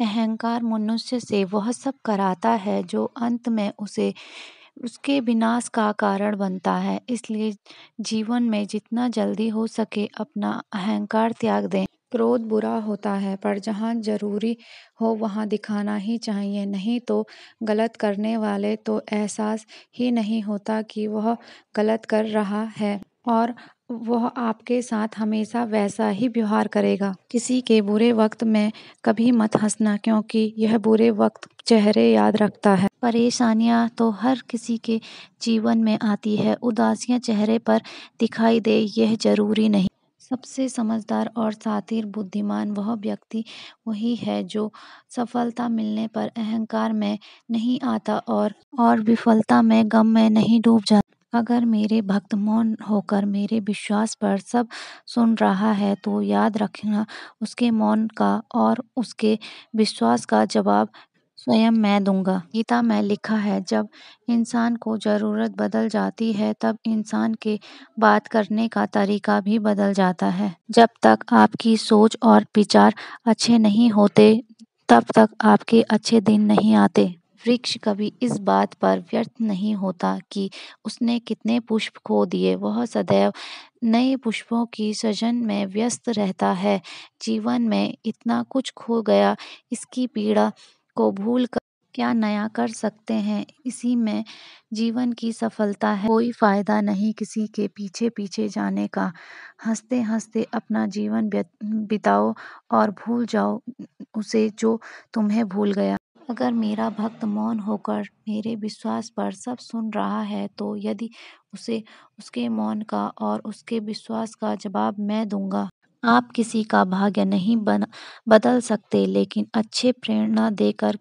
अहंकार मनुष्य से वह सब कराता है जो अंत में उसे, उसके विनाश का कारण बनता है। इसलिए जीवन में जितना जल्दी हो सके अपना अहंकार त्याग दें। क्रोध बुरा होता है, पर जहाँ ज़रूरी हो वहाँ दिखाना ही चाहिए। नहीं तो गलत करने वाले तो एहसास ही नहीं होता कि वह गलत कर रहा है। और वह आपके साथ हमेशा वैसा ही व्यवहार करेगा। किसी के बुरे वक्त में कभी मत हंसना, क्योंकि यह बुरे वक्त चेहरे याद रखता है। परेशानियाँ तो हर किसी के जीवन में आती है। उदासियाँ चेहरे पर दिखाई दे, यह ज़रूरी नहीं। सबसे समझदार और सातिर बुद्धिमान वह व्यक्ति वही है जो सफलता मिलने पर अहंकार में नहीं आता और और विफलता में गम में नहीं डूब जाता। अगर मेरे भक्त मौन होकर मेरे विश्वास पर सब सुन रहा है तो याद रखना उसके मौन का और उसके विश्वास का जवाब स्वयं मैं दूँगा। गीता में लिखा है, जब इंसान को ज़रूरत बदल जाती है, तब इंसान के बात करने का तरीका भी बदल जाता है। जब तक आपकी सोच और विचार अच्छे नहीं होते, तब तक आपके अच्छे दिन नहीं आते। वृक्ष कभी इस बात पर व्यर्थ नहीं होता कि उसने कितने पुष्प खो दिए। वह सदैव नए पुष्पों की सृजन में व्यस्त रहता है। जीवन में इतना कुछ खो गया, इसकी पीड़ा को भूल कर क्या नया कर सकते हैं? इसी में जीवन की सफलता है। कोई फ़ायदा नहीं किसी के पीछे पीछे जाने का। हँसते हँसते अपना जीवन बिताओ और भूल जाओ उसे जो तुम्हें भूल गया। अगर मेरा भक्त मौन होकर मेरे विश्वास पर सब सुन रहा है तो यदि उसे, उसके मौन का और उसके विश्वास का जवाब मैं दूँगा। आप किसी का भाग्य नहीं बन, बदल सकते, लेकिन अच्छे प्रेरणा देकर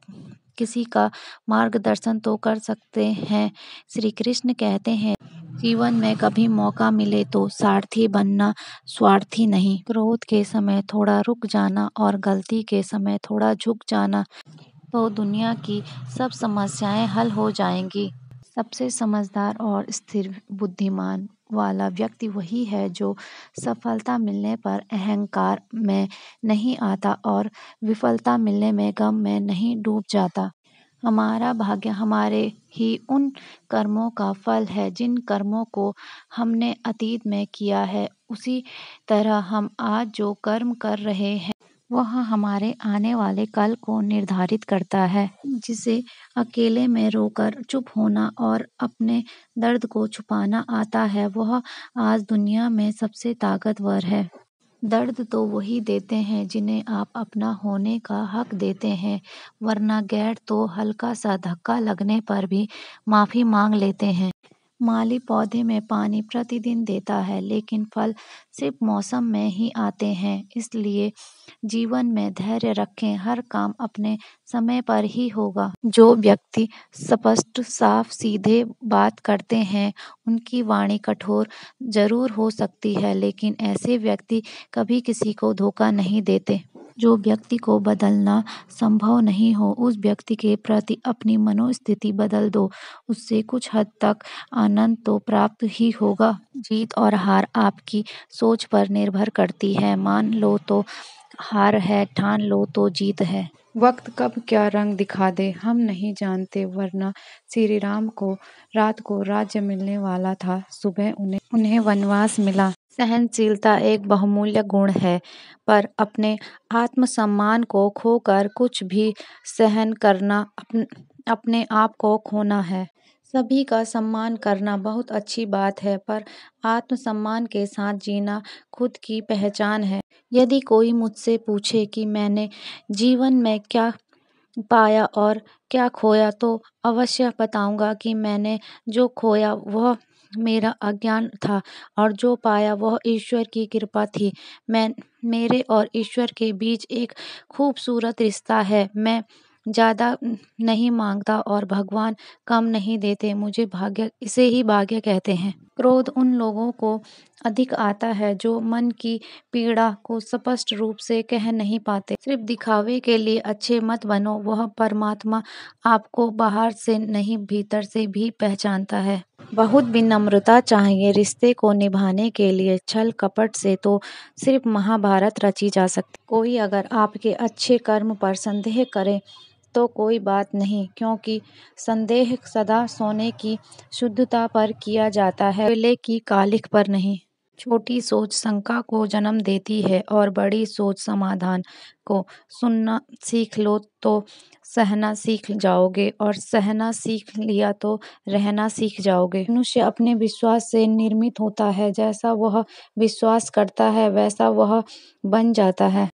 किसी का मार्गदर्शन तो कर सकते हैं। श्री कृष्ण कहते हैं, जीवन में कभी मौका मिले तो सारथी बनना स्वार्थी नहीं। क्रोध के समय थोड़ा रुक जाना और गलती के समय थोड़ा झुक जाना। तो दुनिया की सब समस्याएँ हल हो जाएँगी। सबसे समझदार और स्थिर बुद्धिमान वाला व्यक्ति वही है जो सफलता मिलने पर अहंकार में नहीं आता और विफलता मिलने में गम में नहीं डूब जाता। हमारा भाग्य हमारे ही उन कर्मों का फल है जिन कर्मों को हमने अतीत में किया है। उसी तरह हम आज जो कर्म कर रहे हैं वह हमारे आने वाले कल को निर्धारित करता है, जिसे अकेले में रोकर चुप होना और अपने दर्द को छुपाना आता है। वह आज दुनिया में सबसे ताकतवर है। दर्द तो वही देते हैं जिन्हें आप अपना होने का हक देते हैं, वरना गैर तो हल्का सा धक्का लगने पर भी माफ़ी मांग लेते हैं। माली पौधे में पानी प्रतिदिन देता है, लेकिन फल सिर्फ़ मौसम में ही आते हैं, इसलिए जीवन में धैर्य रखें, हर काम अपने समय पर ही होगा। जो व्यक्ति स्पष्ट, साफ़, सीधे बात करते हैं, उनकी वाणी कठोर ज़रूर हो सकती है, लेकिन ऐसे व्यक्ति कभी किसी को धोखा नहीं देते। जो व्यक्ति को बदलना संभव नहीं हो, उस व्यक्ति के प्रति अपनी मनोस्थिति बदल दो। उससे कुछ हद तक आनंद तो प्राप्त ही होगा। जीत और हार आपकी सोच पर निर्भर करती है। मान लो तो हार है, ठान लो तो जीत है। वक्त कब क्या रंग दिखा दे, हम नहीं जानते, वरना श्री राम को, रात को राज्य मिलने वाला था। सुबह उन्हें उन्हें वनवास मिला। सहनशीलता एक बहुमूल्य गुण है, पर अपने आत्मसम्मान को खोकर कुछ भी सहन करना अपने आप को खोना है। सभी का सम्मान करना बहुत अच्छी बात है, पर आत्मसम्मान के साथ जीना खुद की पहचान है। यदि कोई मुझसे पूछे कि मैंने जीवन में क्या पाया और क्या खोया तो अवश्य बताऊँगा कि मैंने जो खोया, वह मेरा अज्ञान था और जो पाया वह ईश्वर की कृपा थी। मैं, मेरे और ईश्वर के बीच एक खूबसूरत रिश्ता है। मैं ज़्यादा नहीं माँगता और भगवान कम नहीं देते। मुझे भाग्य, इसे ही भाग्य कहते हैं। क्रोध उन लोगों को अधिक आता है जो मन की पीड़ा को स्पष्ट रूप से कह नहीं पाते। सिर्फ़ दिखावे के लिए अच्छे मत बनो, वह परमात्मा आपको बाहर से नहीं, भीतर से भी पहचानता है। बहुत विनम्रता चाहिए रिश्ते को निभाने के लिए, छल कपट से तो सिर्फ़ महाभारत रची जा सकती। कोई अगर आपके अच्छे कर्म पर संदेह करे तो कोई बात नहीं, क्योंकि संदेह सदा सोने की शुद्धता पर किया जाता है कोयले की कालिख पर नहीं। छोटी सोच शंका को जन्म देती है और बड़ी सोच समाधान को सुनना सीख लो तो सहना सीख जाओगे, और सहना सीख लिया तो रहना सीख जाओगे। मनुष्य अपने विश्वास से निर्मित होता है, जैसा वह विश्वास करता है, वैसा वह बन जाता है।